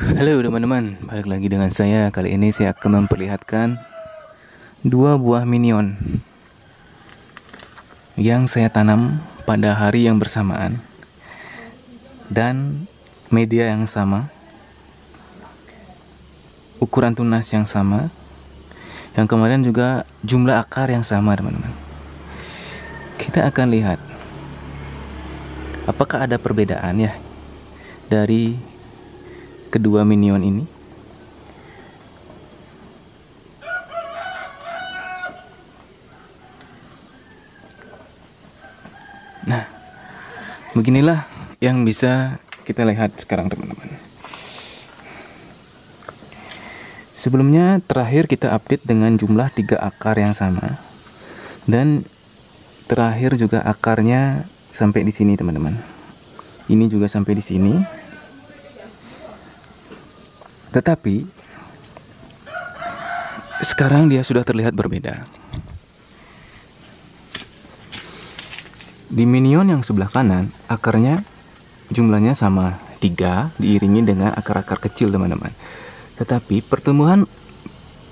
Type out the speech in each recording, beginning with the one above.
Halo teman-teman, balik lagi dengan saya. Kali ini saya akan memperlihatkan dua buah minion yang saya tanam pada hari yang bersamaan dan media yang sama, ukuran tunas yang sama, yang kemarin juga jumlah akar yang sama teman-teman. Kita akan lihat apakah ada perbedaan ya dari kedua minion ini. Nah, beginilah yang bisa kita lihat sekarang teman-teman. Sebelumnya terakhir kita update dengan jumlah tiga akar yang sama dan terakhir juga akarnya sampai di sini teman-teman. Ini juga sampai di sini tetapi sekarang dia sudah terlihat berbeda. Di minion yang sebelah kanan, akarnya jumlahnya sama tiga diiringi dengan akar-akar kecil teman-teman. Tetapi pertumbuhan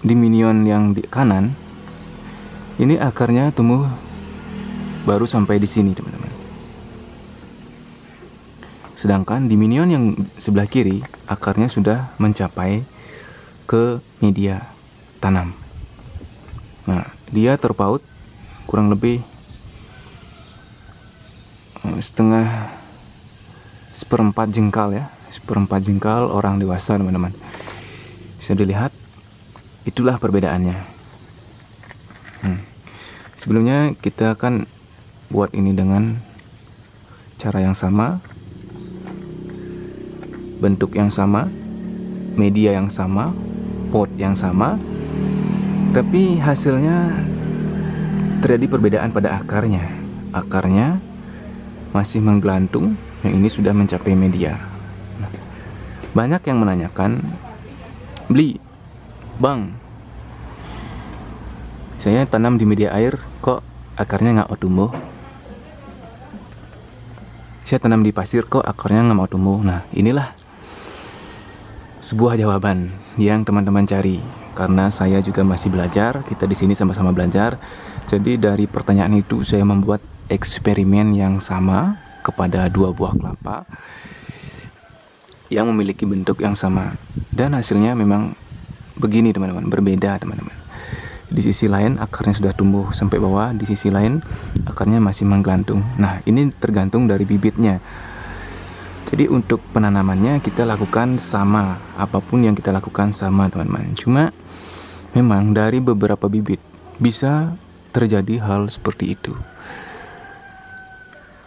di minion yang di kanan ini akarnya tumbuh baru sampai di sini teman-teman. Sedangkan di minion yang sebelah kiri, akarnya sudah mencapai ke media tanam. Nah, dia terpaut kurang lebih eh, setengah seperempat jengkal ya, seperempat jengkal orang dewasa teman-teman. Bisa dilihat, itulah perbedaannya. Hmm. Sebelumnya kita akan buat ini dengan cara yang sama bentuk yang sama, media yang sama, pot yang sama, tapi hasilnya terjadi perbedaan pada akarnya. Akarnya masih menggelantung, yang ini sudah mencapai media. banyak yang menanyakan, beli, bang, saya tanam di media air, kok akarnya nggak tumbuh? Saya tanam di pasir, kok akarnya nggak mau tumbuh? Nah, inilah sebuah jawaban yang teman-teman cari. Karena saya juga masih belajar kita di sini sama-sama belajar. Jadi dari pertanyaan itu saya membuat eksperimen yang sama kepada dua buah kelapa yang memiliki bentuk yang sama. Dan hasilnya memang begini teman-teman berbeda teman-teman. Di sisi lain akarnya sudah tumbuh sampai bawah di sisi lain akarnya masih menggelantung. Nah ini tergantung dari bibitnya jadi untuk penanamannya kita lakukan sama, apa pun yang kita lakukan sama teman-teman. Cuma memang dari beberapa bibit bisa terjadi hal seperti itu.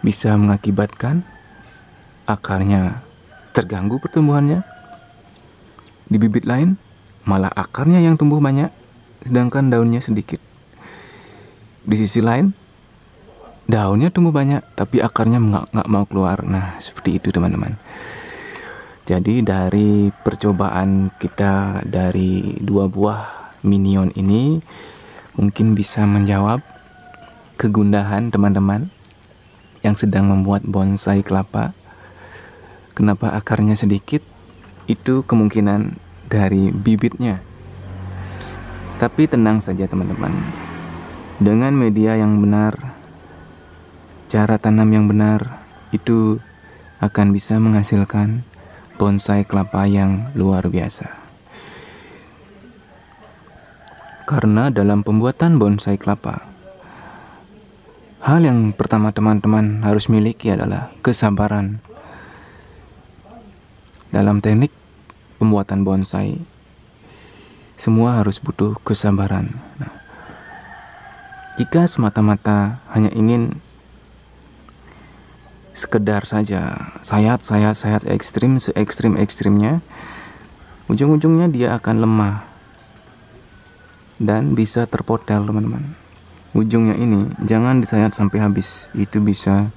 Bisa mengakibatkan akarnya terganggu pertumbuhannya. Di bibit lain malah akarnya yang tumbuh banyak sedangkan daunnya sedikit. Di sisi lain daunnya tumbuh banyak tapi akarnya nggak mau keluar. Nah seperti itu teman-teman. Jadi dari percobaan kita dari dua buah minion ini mungkin bisa menjawab kegundahan teman-teman yang sedang membuat bonsai kelapa. Kenapa akarnya sedikit? Itu kemungkinan dari bibitnya. Tapi tenang saja teman-teman. Dengan media yang benar cara tanam yang benar itu akan bisa menghasilkan bonsai kelapa yang luar biasa. Karena dalam pembuatan bonsai kelapa, hal yang pertama teman-teman harus miliki adalah kesabaran. Dalam teknik pembuatan bonsai, semua harus butuh kesabaran. Nah, jika semata-mata hanya ingin sekedar saja. Sayat sayat sayat ekstrim se ekstrim ekstrimnya ujung-ujungnya dia akan lemah dan bisa terpotel teman-teman. Ujungnya ini jangan disayat sampai habis. Itu bisa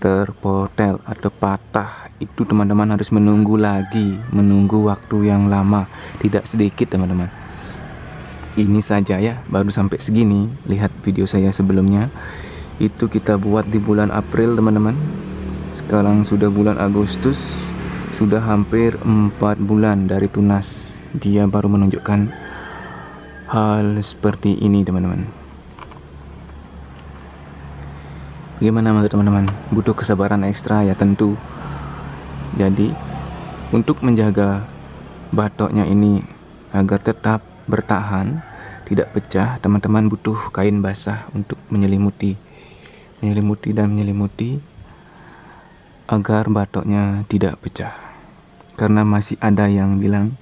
terpotel atau patah. Itu teman-teman harus menunggu lagi. Menunggu waktu yang lama. Tidak sedikit teman-teman. Ini saja ya. Baru sampai segini. Lihat video saya sebelumnya itu kita buat di bulan April teman-teman. Sekarang sudah bulan Agustus sudah hampir empat bulan dari tunas. Dia baru menunjukkan hal seperti ini teman-teman. Gimana menurut teman-teman? Butuh kesabaran ekstra ya tentu. Jadi untuk menjaga batoknya ini agar tetap bertahan tidak pecah teman-teman butuh kain basah untuk menyelimuti menyelimuti dan menyelimuti agar batoknya tidak pecah. Karena masih ada yang bilang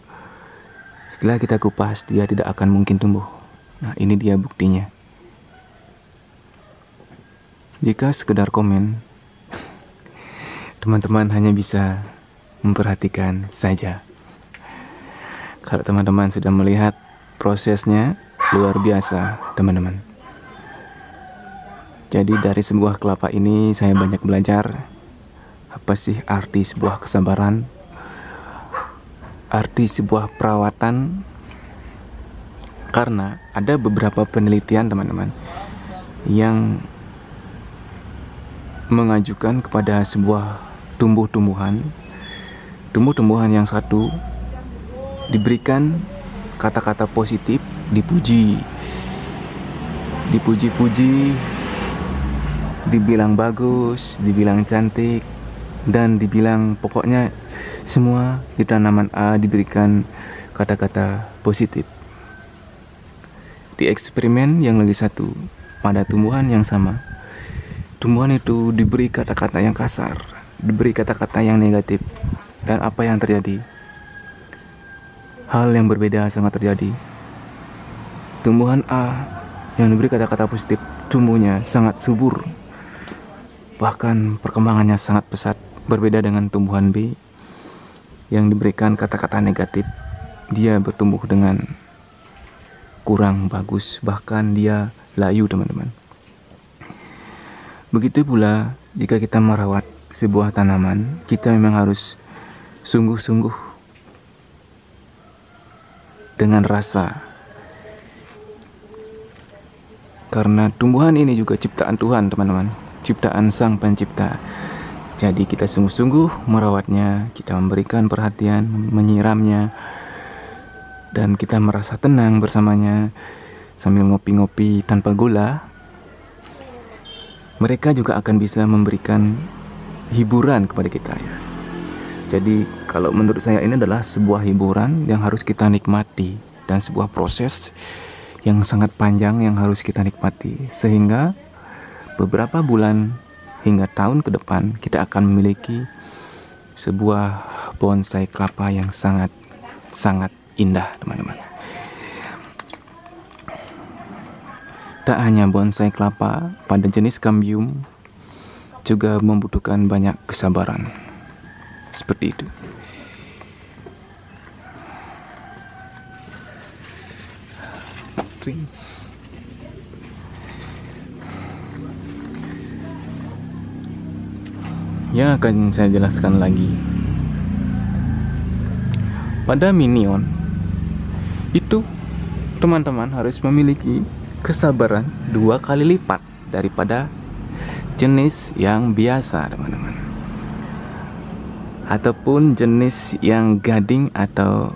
setelah kita kupas dia tidak akan mungkin tumbuh. Nah, ini dia buktinya. Jika sekedar komen, teman-teman hanya bisa memperhatikan saja. Kalau teman-teman sudah melihat prosesnya luar biasa, teman-teman. Jadi dari sebuah kelapa ini saya banyak belajar apa sih arti sebuah kesabaran, arti sebuah perawatan. Karena ada beberapa penelitian teman-teman yang mengajukan kepada sebuah tumbuh-tumbuhan, tumbuh-tumbuhan yang satu diberikan kata-kata positif, dipuji, dipuji-puji, dibilang bagus, dibilang cantik, dan dibilang pokoknya semua di tanaman A diberikan kata-kata positif. Di eksperimen yang lagi satu pada tumbuhan yang sama, tumbuhan itu diberi kata-kata yang kasar, diberi kata-kata yang negatif, dan apa yang terjadi? Hal yang berbeda sangat terjadi. Tumbuhan A yang diberi kata-kata positif tumbuhnya sangat subur, bahkan perkembangannya sangat pesat Berbeda dengan tumbuhan B yang diberikan kata-kata negatif, dia bertumbuh dengan kurang bagus, bahkan dia layu, teman-teman. Begitu pula jika kita merawat sebuah tanaman, kita memang harus sungguh-sungguh dengan rasa. Karena tumbuhan ini juga ciptaan Tuhan, teman-teman. Ciptaan Sang Pencipta. Jadi kita sungguh-sungguh merawatnya, kita memberikan perhatian, menyiramnya, dan kita merasa tenang bersamanya sambil ngopi-ngopi tanpa gula. Mereka juga akan bisa memberikan hiburan kepada kita ya. Jadi kalau menurut saya ini adalah sebuah hiburan yang harus kita nikmati dan sebuah proses yang sangat panjang yang harus kita nikmati sehingga beberapa bulan hingga tahun ke depan kita akan memiliki sebuah bonsai kelapa yang sangat sangat indah teman-teman. Tak hanya bonsai kelapa pada jenis kambium juga membutuhkan banyak kesabaran. Seperti itu. Yang akan saya jelaskan lagi. Pada minion itu teman-teman harus memiliki kesabaran dua kali lipat daripada jenis yang biasa, teman-teman. Ataupun jenis yang gading atau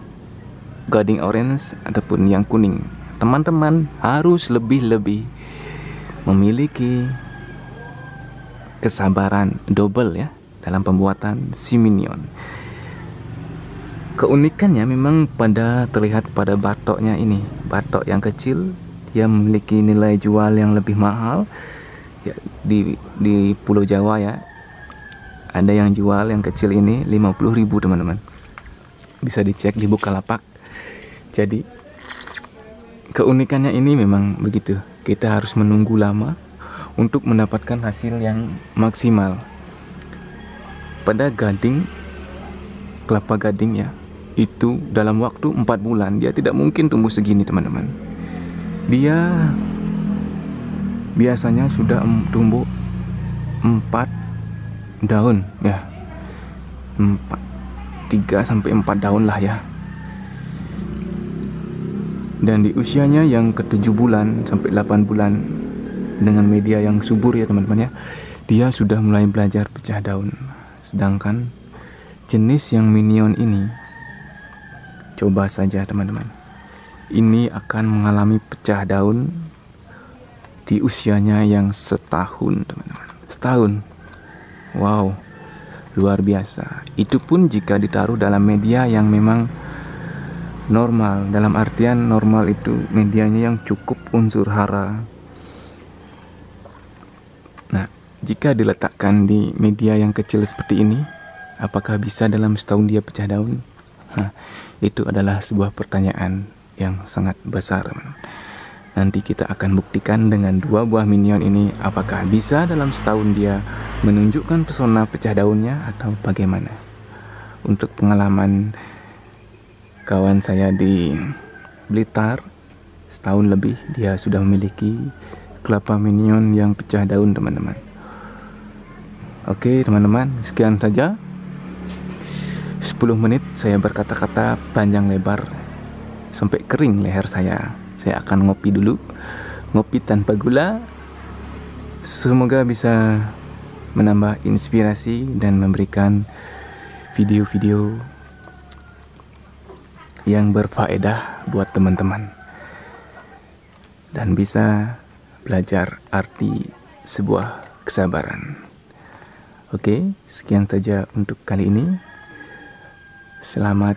gading orange ataupun yang kuning. Teman-teman harus lebih-lebih memiliki kesabaran double ya dalam pembuatan si minion. Keunikannya memang pada terlihat pada batoknya ini. Batok yang kecil dia memiliki nilai jual yang lebih mahal ya, di di Pulau Jawa ya. Ada yang jual yang kecil ini 50.000 teman-teman. Bisa dicek di Bukalapak. Jadi keunikannya ini memang begitu. Kita harus menunggu lama untuk mendapatkan hasil yang maksimal. Pada gading kelapa gading ya, itu dalam waktu 4 bulan dia tidak mungkin tumbuh segini teman-teman. Dia biasanya sudah tumbuh 4 daun ya. 4 3 sampai 4 daun lah ya. Dan di usianya yang ke-7 bulan sampai 8 bulan dengan media yang subur ya teman-teman ya. Dia sudah mulai belajar pecah daun. Sedangkan jenis yang minion ini coba saja teman-teman. Ini akan mengalami pecah daun di usianya yang setahun teman-teman. Setahun. Wow. Luar biasa. Itu pun jika ditaruh dalam media yang memang normal. Dalam artian normal itu medianya yang cukup unsur hara nah jika diletakkan di media yang kecil seperti ini apakah bisa dalam setahun dia pecah daun? Nah, itu adalah sebuah pertanyaan yang sangat besar nanti kita akan buktikan dengan dua buah minion ini apakah bisa dalam setahun dia menunjukkan pesona pecah daunnya atau bagaimana. Untuk pengalaman kawan saya di Blitar setahun lebih dia sudah memiliki kelapa minion yang pecah daun teman-teman oke teman-teman sekian saja. 10 menit saya berkata-kata panjang lebar sampai kering leher saya. Saya akan ngopi dulu. Ngopi tanpa gula. Semoga bisa menambah inspirasi dan memberikan video-video yang berfaedah buat teman-teman. Dan bisa belajar arti sebuah kesabaran. Oke, sekian saja untuk kali ini. Selamat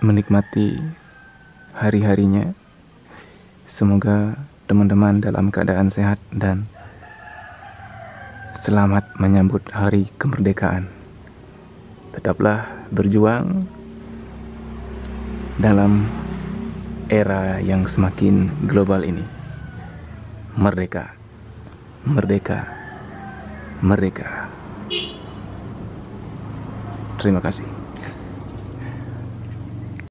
menikmati hari-harinya. Semoga teman-teman dalam keadaan sehat dan selamat menyambut hari kemerdekaan tetaplah berjuang dalam era yang semakin global ini. Merdeka, merdeka, merdeka. Terima kasih.